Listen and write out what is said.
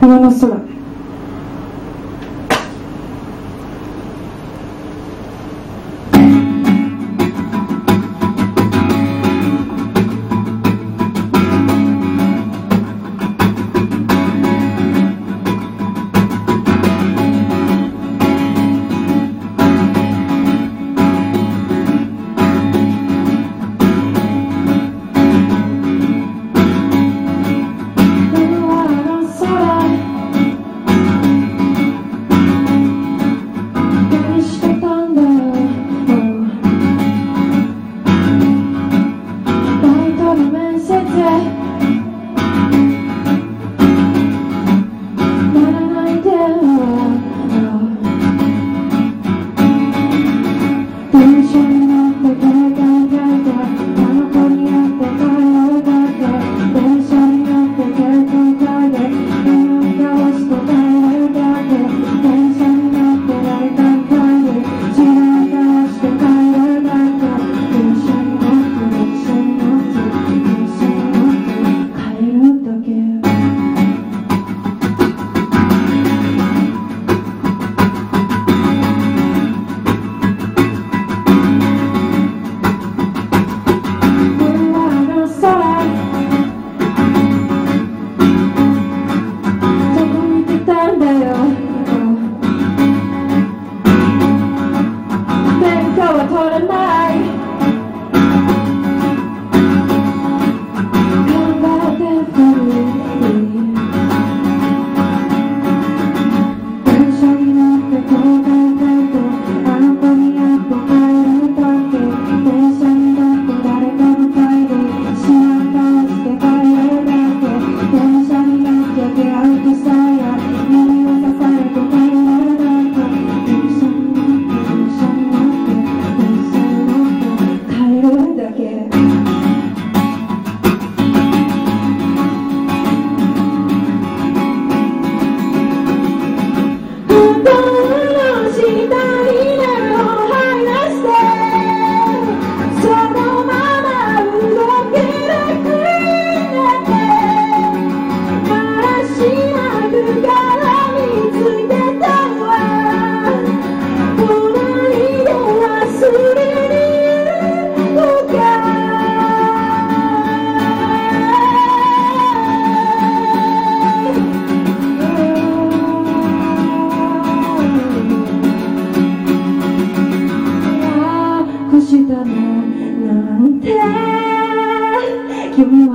山の空 power for the night なんて君は言う